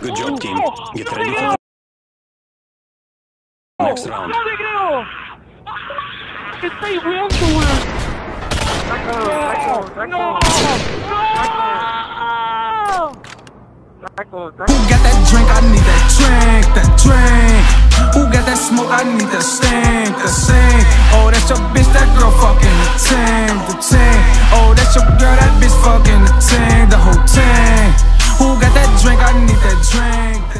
Good job, team. Get ready for oh, the next round. ¡No le creo! ¿Qué estáis weando, weón? Taco, taco, ¡No! taco, ¡No! taco, taco. Who got that drink? I need that drink, that drink. Who got that smoke? I need the stink, the sink. I need that drink.